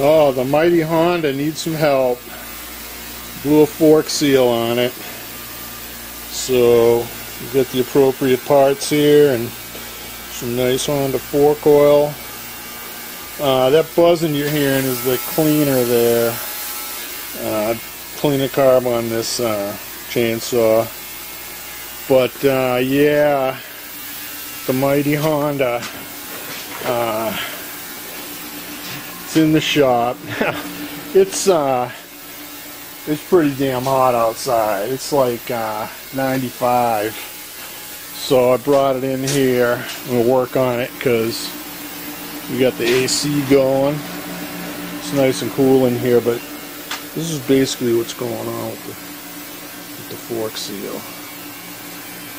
Oh, the mighty Honda needs some help. Blew a fork seal on it. So, you got the appropriate parts here and some nice Honda fork oil. Uh, that buzzing you're hearing is the cleaner there. Uh, cleaner carb on this uh, chainsaw. But uh, yeah, the mighty Honda. It's in the shop. it's uh, it's pretty damn hot outside. It's like uh, 95. So I brought it in here. I'm gonna work on it because we got the AC going. It's nice and cool in here, but this is basically what's going on with the, with the fork seal.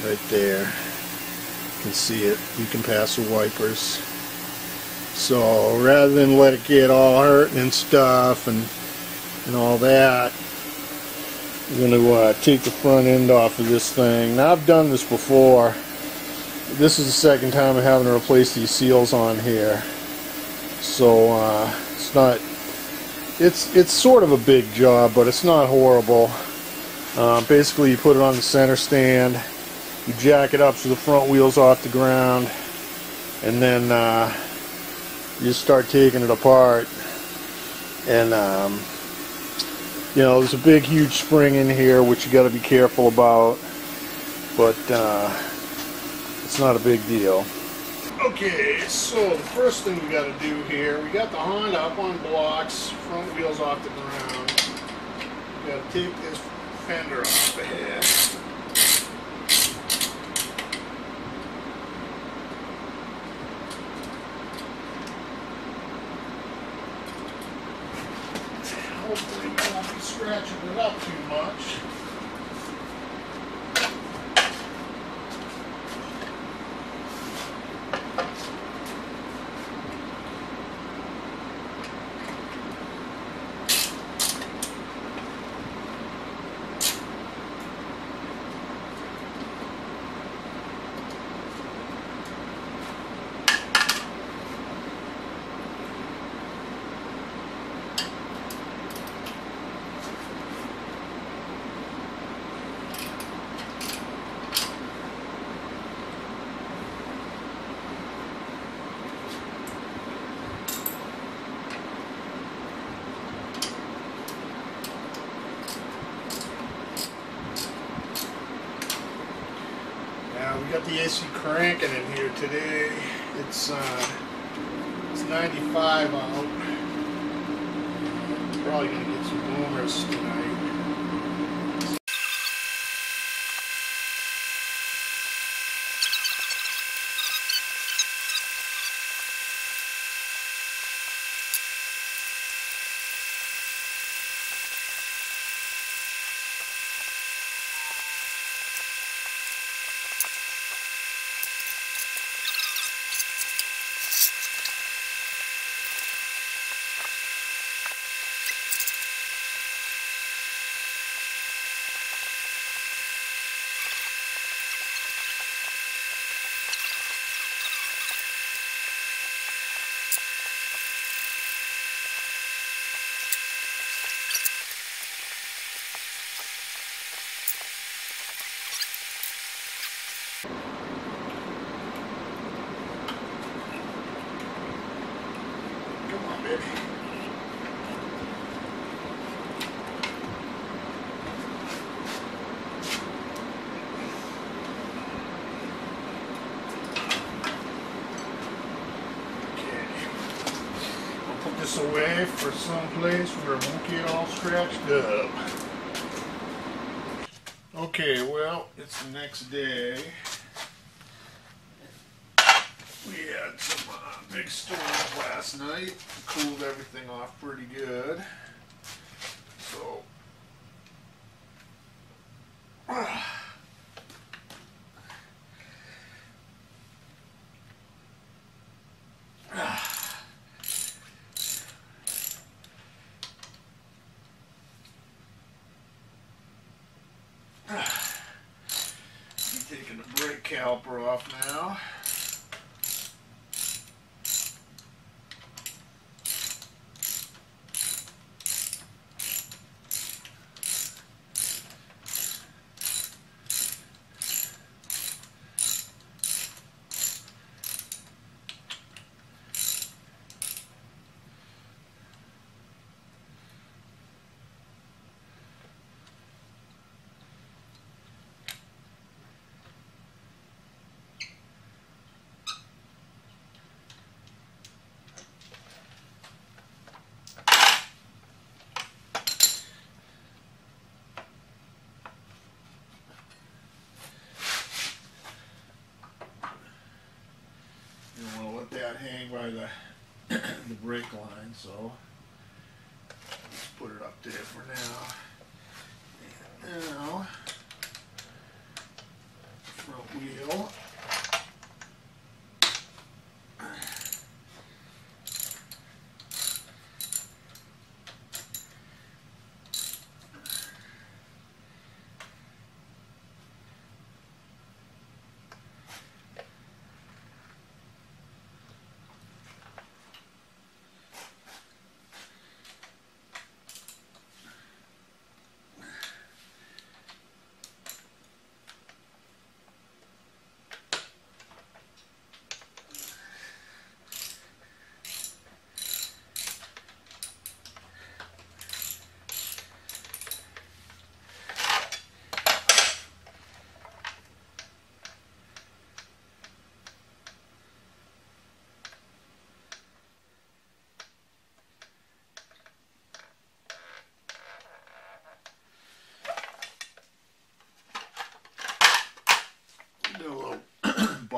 Right there. You can see it. You can pass the wipers. So rather than let it get all hurt and stuff and and all that, I'm going to uh, take the front end off of this thing. Now I've done this before. This is the second time I'm having to replace these seals on here. So uh, it's not, it's it's sort of a big job, but it's not horrible. Uh, basically, you put it on the center stand, you jack it up so the front wheel's off the ground, and then uh, you start taking it apart. And um, you know there's a big huge spring in here which you got to be careful about. But uh, it's not a big deal. Okay so the first thing we got to do here we got the Honda up on blocks front wheels off the ground. We got to take this fender off the head hopefully you won't be scratching it up too much. we got the AC cranking in here today. It's uh, it's 95 out. Probably gonna get some boomers tonight. Come on, baby. Okay. I'll put this away for some place where it won't get all scratched up. Okay, well, it's the next day. We had some uh, big storms last night. Cooled everything off pretty good. So. Be taking the brake caliper off now. Running by the the brake line, so let's put it up there for now. And now, front wheel.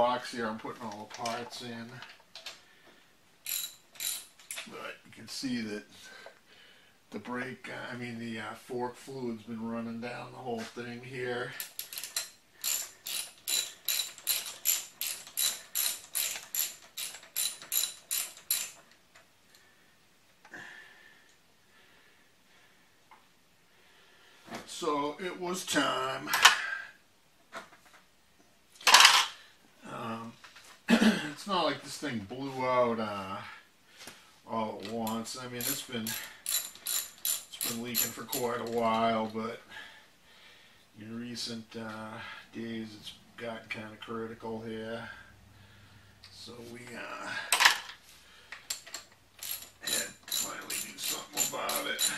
Box here I'm putting all the parts in. But you can see that the brake, I mean the uh, fork fluid's been running down the whole thing here. So it was time. It's not like this thing blew out uh, all at once. I mean, it's been it's been leaking for quite a while, but in recent uh, days, it's gotten kind of critical here. So we uh, had to finally do something about it.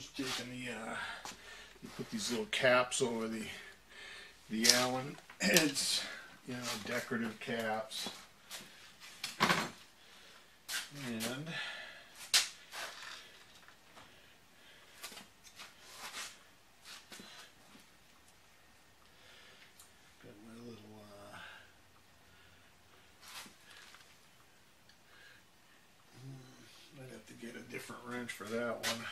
Just taking the uh, you put these little caps over the the Allen heads, you know, decorative caps. And got my little uh, might have to get a different wrench for that one.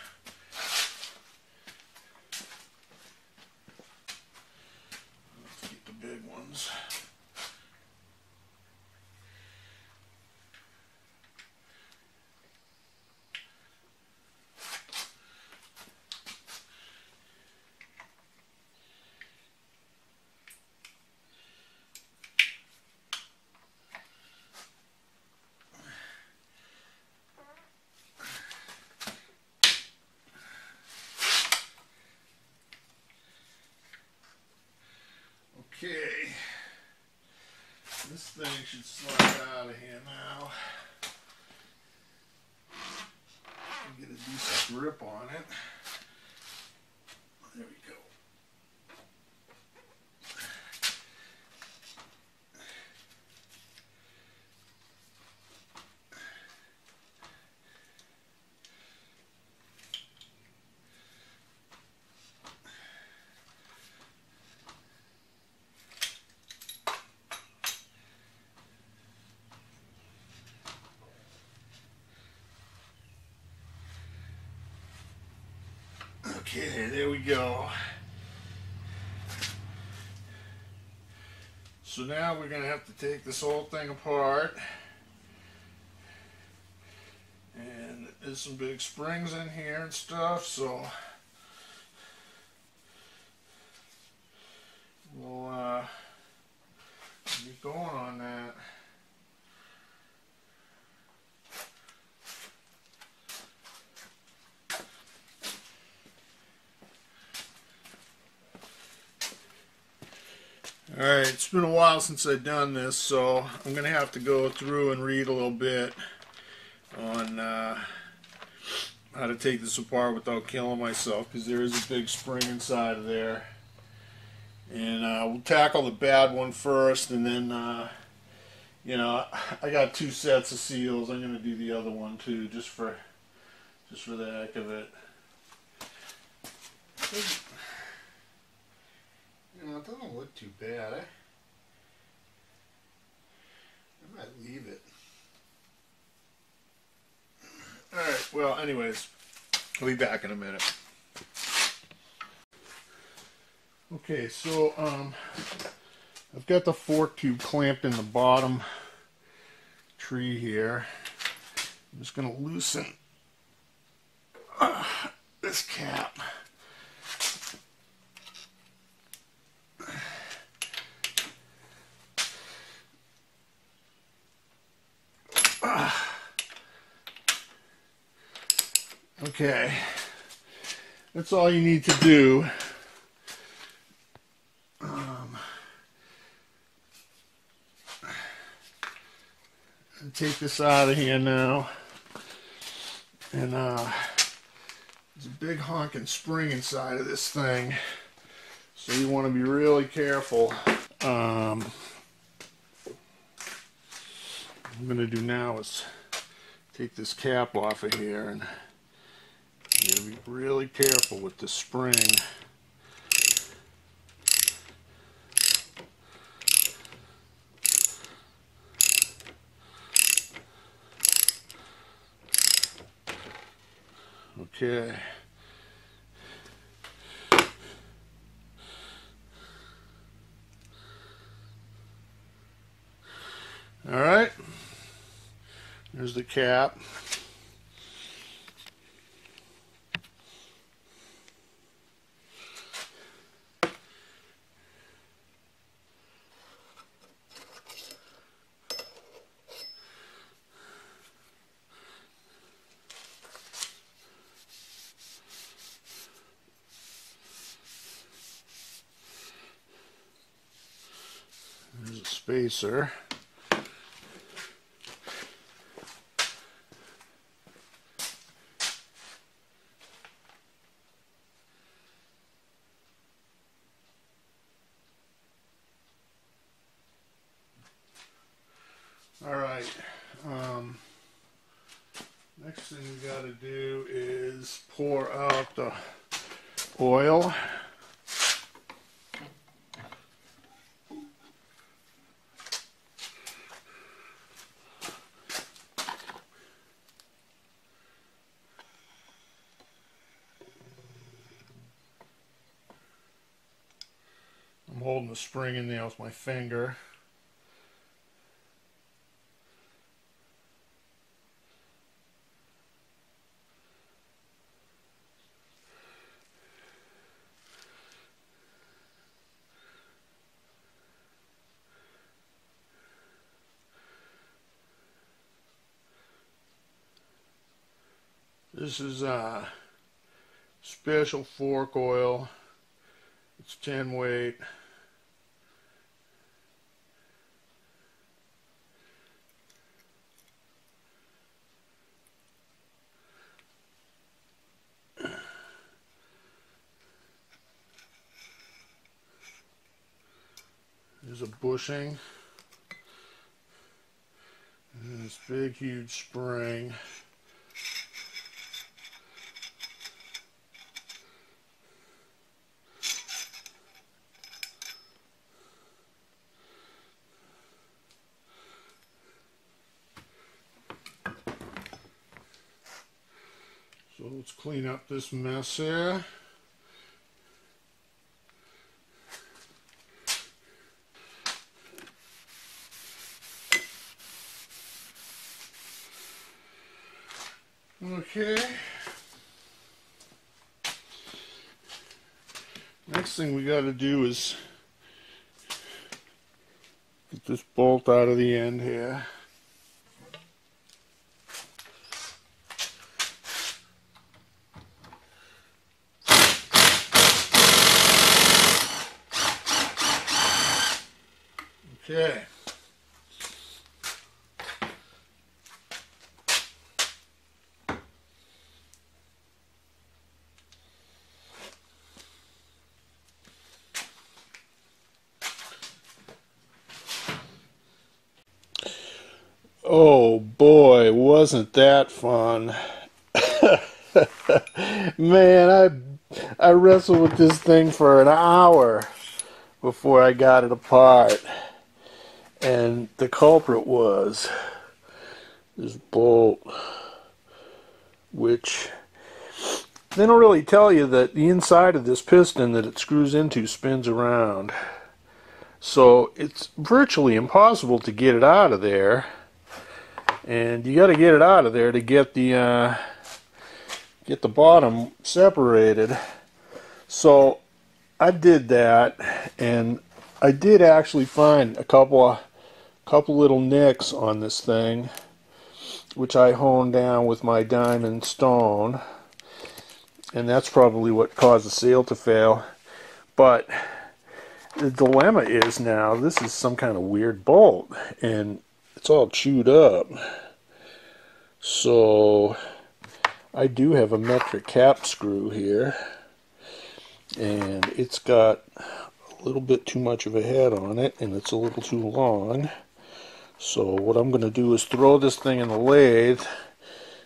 Okay. This thing should slide out of here now. Get a decent grip on it. There we go. Okay, there we go. So now we're going to have to take this whole thing apart. And there's some big springs in here and stuff, so we'll uh, get going on that. Alright, it's been a while since I've done this, so I'm going to have to go through and read a little bit on uh, how to take this apart without killing myself, because there is a big spring inside of there. And uh, we'll tackle the bad one first, and then, uh, you know, I got two sets of seals. I'm going to do the other one too, just for, just for the heck of it. You know, it doesn't look too bad. Eh? I might leave it. Alright, well, anyways, I'll be back in a minute. Okay, so, um, I've got the fork tube clamped in the bottom tree here. I'm just going to loosen uh, this cap. Okay. That's all you need to do. Um, take this out of here now. And uh, there's a big honking spring inside of this thing. So you want to be really careful. Um, I'm going to do now is take this cap off of here and you gotta be really careful with the spring. Okay. All right. There's the cap. Spacer. All right. Um, next thing we got to do is pour out the oil. holding the my finger. This is uh, special fork oil. It's 10 weight. There's a bushing. And this big, huge spring. So let's clean up this mess here. Okay. Next thing we got to do is get this bolt out of the end here. Okay. Oh boy, wasn't that fun. Man, I I wrestled with this thing for an hour before I got it apart. And the culprit was this bolt, which they don't really tell you that the inside of this piston that it screws into spins around. So it's virtually impossible to get it out of there. And you got to get it out of there to get the uh, get the bottom separated. So I did that, and I did actually find a couple of couple little nicks on this thing, which I honed down with my diamond stone, and that's probably what caused the seal to fail. But the dilemma is now this is some kind of weird bolt, and it's all chewed up. So I do have a metric cap screw here and it's got a little bit too much of a head on it and it's a little too long so what I'm going to do is throw this thing in the lathe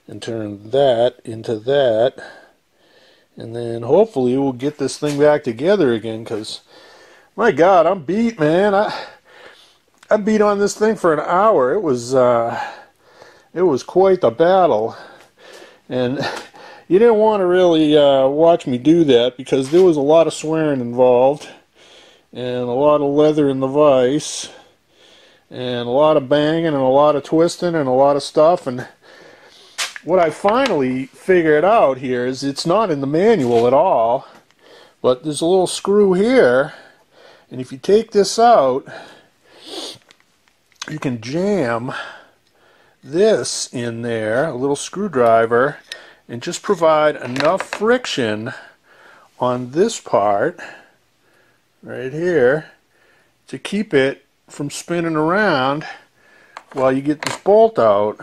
and turn that into that and then hopefully we'll get this thing back together again because my god I'm beat man I I beat on this thing for an hour. It was uh, it was quite the battle. And you didn't want to really uh, watch me do that because there was a lot of swearing involved and a lot of leather in the vise and a lot of banging and a lot of twisting and a lot of stuff. And what I finally figured out here is it's not in the manual at all but there's a little screw here. And if you take this out you can jam this in there a little screwdriver and just provide enough friction on this part right here to keep it from spinning around while you get this bolt out.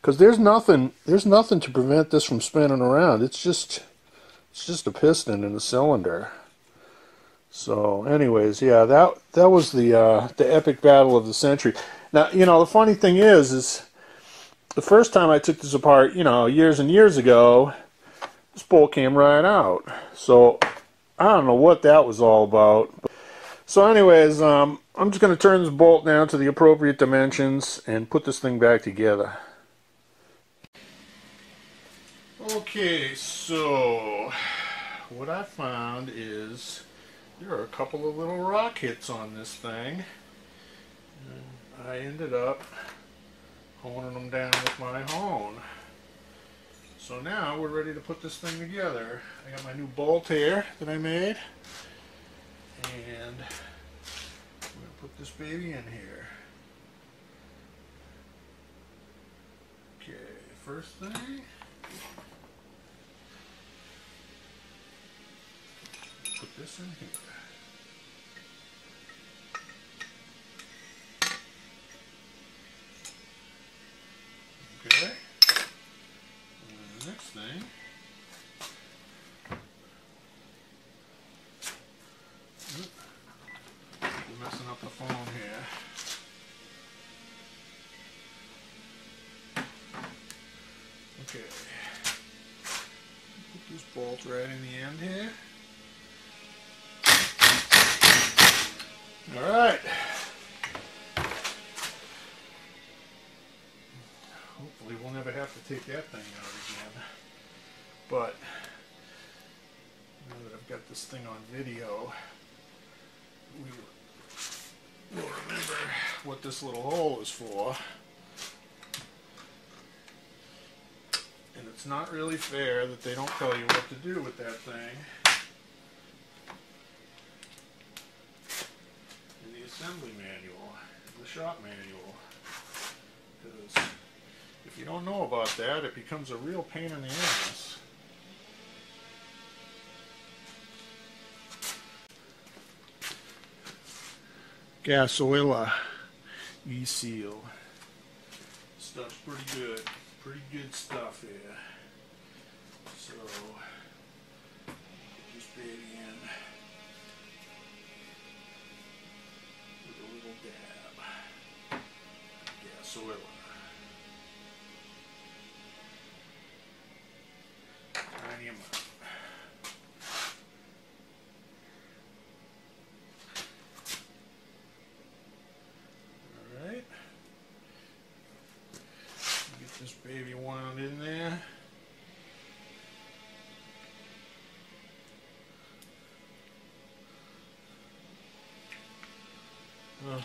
Because there's nothing there's nothing to prevent this from spinning around. It's just it's just a piston in a cylinder so anyways yeah that that was the uh, the epic battle of the century now you know the funny thing is is the first time I took this apart, you know, years and years ago, this bolt came right out. So I don't know what that was all about. So anyways, um, I'm just going to turn this bolt down to the appropriate dimensions and put this thing back together. Okay, so what I found is there are a couple of little rock hits on this thing. And I ended up honing them down with my hone. So now we're ready to put this thing together. I got my new bolt here that I made. And I'm going to put this baby in here. Okay, first thing. This in here. Okay. And the next thing. We're messing up the phone here. Okay. Put this bolt right in the end here. All right. hopefully we'll never have to take that thing out again. But now that I've got this thing on video, we will remember what this little hole is for. And it's not really fair that they don't tell you what to do with that thing. The assembly manual, the shop manual. Because if you don't know about that, it becomes a real pain in the ass. Gasoila E-Seal. Stuff's pretty good. Pretty good stuff here. So, this baby in Gasoila. Tiny amount. Alright. Get this baby wound in there. Ugh.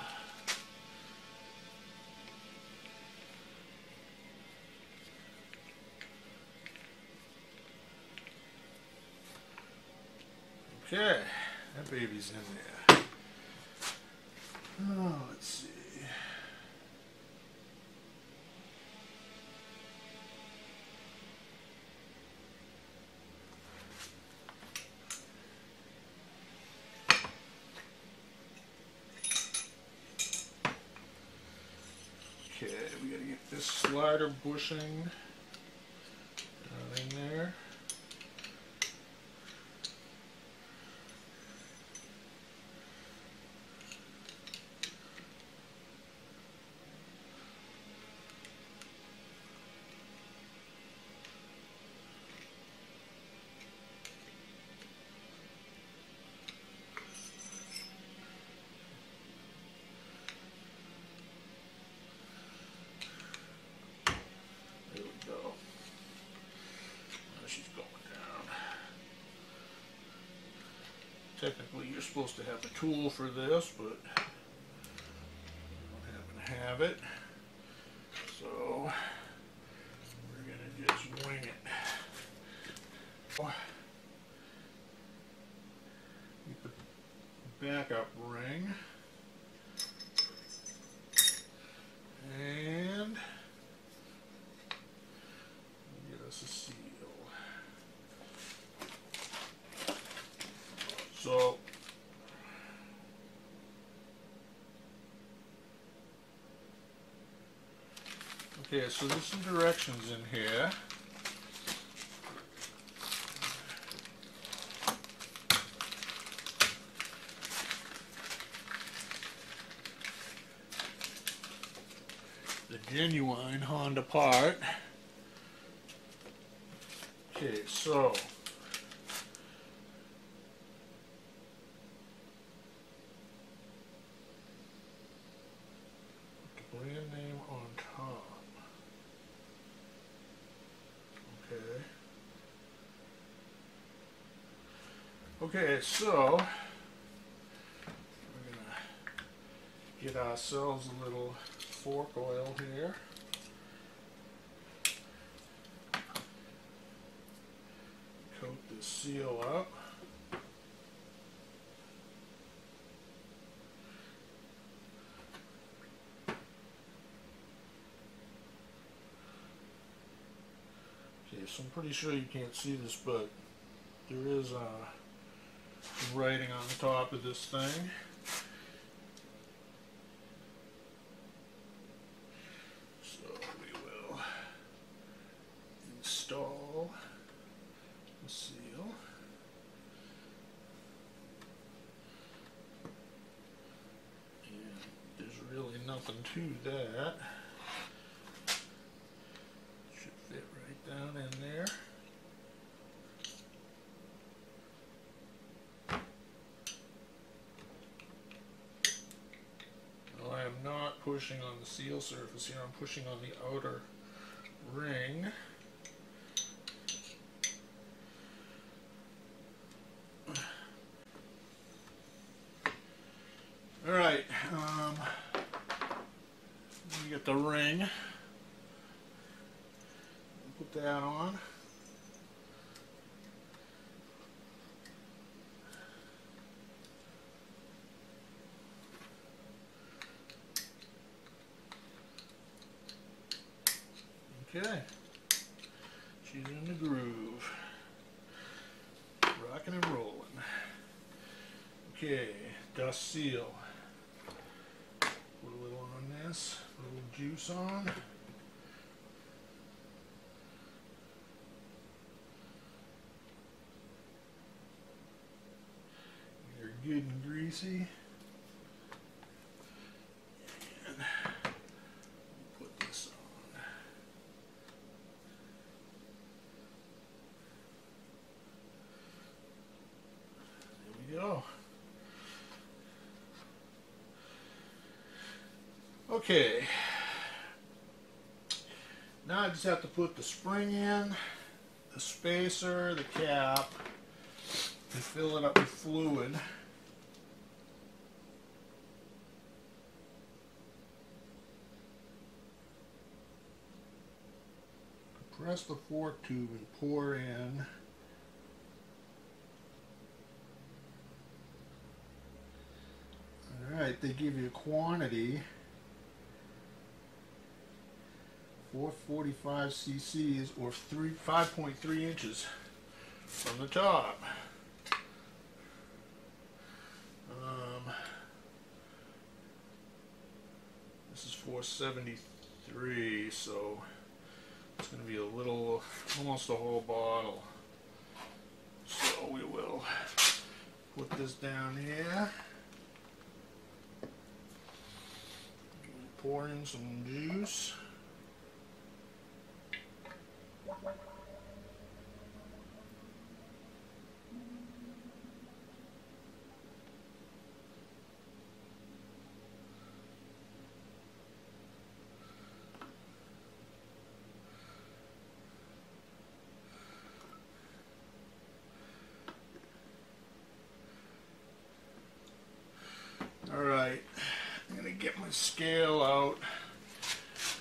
Okay, that baby's in there. Oh, let's see. Okay, we gotta get this slider bushing uh, in there. There we go. Now she's going down. Technically, you're supposed to have a tool for this, but I don't happen to have it. So, we're going to just wing it. Get the backup ring. And get us a seal. So Okay, so there's some directions in here. The genuine Honda part. Okay, so put the brand name on top. Okay. So we're gonna get ourselves a little fork oil here. Coat the seal up. Okay, so I'm pretty sure you can't see this, but there is uh, writing on the top of this thing. So we will install the seal. And there's really nothing to that. Should fit right down in there. Well, I am not pushing on the seal surface here, I'm pushing on the outer ring. Alright, um, let me get the ring. Put that on. Okay. She's in the groove. Rocking and rolling. Okay, dust seal. Put a little on this, a little juice on. They're good and greasy. And put this on. There we go. Okay. Now I just have to put the spring in, the spacer, the cap, and fill it up with fluid. Press the fork tube and pour in. Alright, they give you a quantity. 445 cc's or 3 5.3 inches from the top. Um, this is 473, so it's going to be a little, almost a whole bottle. So we will put this down here. Pour in some juice. Alright, I'm going to get my scale out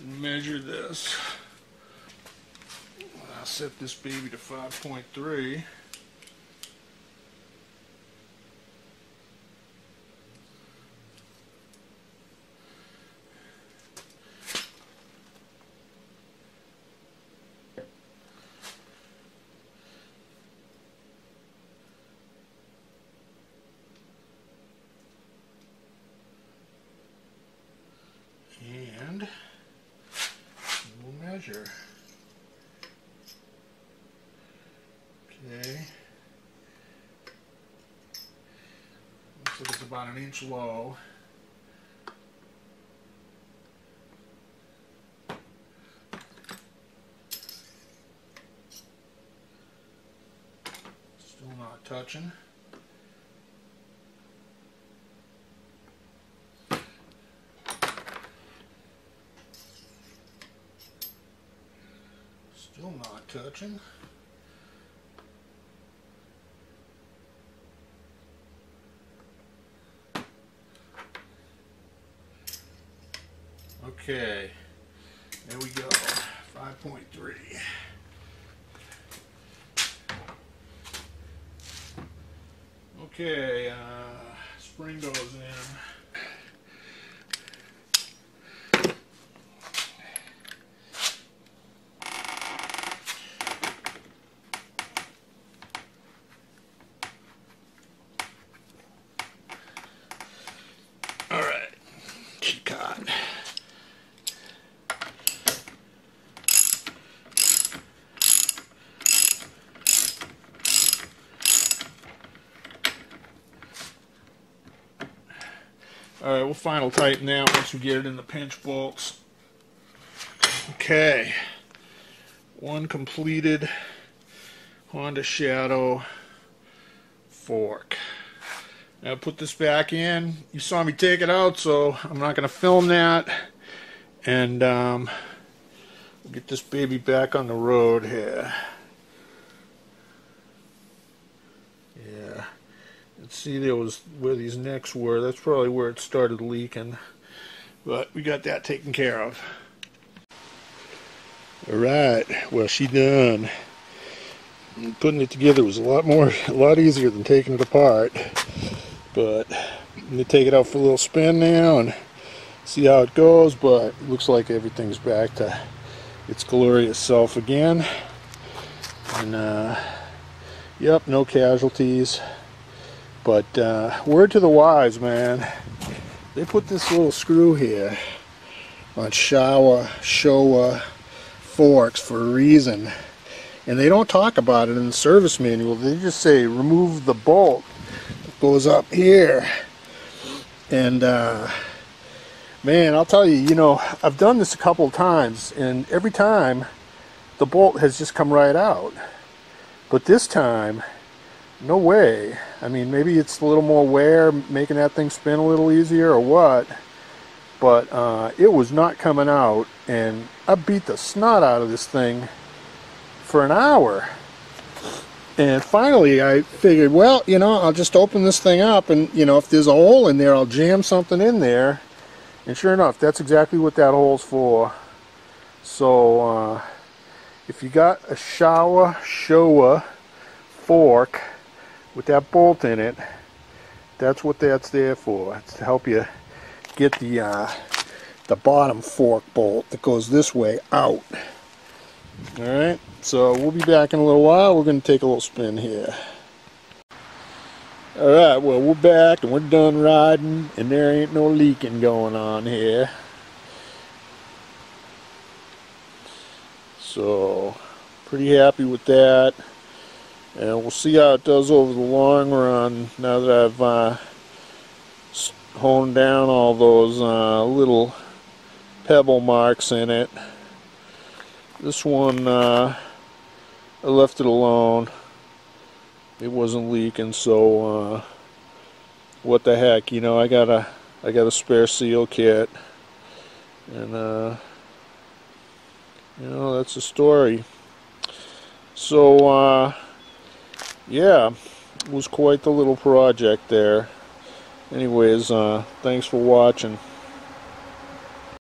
and measure this. I'll set this baby to 5.3. And we'll measure. Okay. Looks an inch low. Still not touching. Still not touching. Okay, there we go, 5.3. Okay, uh, spring goes in. All right, she caught. All right, we'll final tighten that once we get it in the pinch bolts. Okay, one completed Honda Shadow fork. Now put this back in. You saw me take it out, so I'm not going to film that. And um, get this baby back on the road here. Yeah. Let's see there was where these necks were. That's probably where it started leaking. But we got that taken care of. Alright, well she done. Putting it together was a lot more, a lot easier than taking it apart. But I'm going to take it out for a little spin now and see how it goes. But it looks like everything's back to its glorious self again. And uh, yep, no casualties. But uh, word to the wise, man. they put this little screw here on Showa Showa forks for a reason. And they don't talk about it in the service manual. They just say remove the bolt that goes up here. And uh, man I'll tell you you know I've done this a couple of times and every time the bolt has just come right out. But this time no way. I mean maybe it's a little more wear making that thing spin a little easier or what but uh, it was not coming out and I beat the snot out of this thing for an hour. And finally I figured well you know I'll just open this thing up and you know if there's a hole in there I'll jam something in there. And sure enough that's exactly what that hole's for. So uh, if you got a Showa Showa fork with that bolt in it that's what that's there for. It's to help you get the uh, the bottom fork bolt that goes this way out. Alright so we'll be back in a little while. We're going to take a little spin here. Alright well we're back and we're done riding and there ain't no leaking going on here. So pretty happy with that and we'll see how it does over the long run now that I've uh, honed down all those uh, little pebble marks in it. This one uh, I left it alone. It wasn't leaking so uh, what the heck you know I got a I got a spare seal kit. And uh, you know that's the story. So uh, yeah, it was quite the little project there. Anyways, uh, thanks for watching.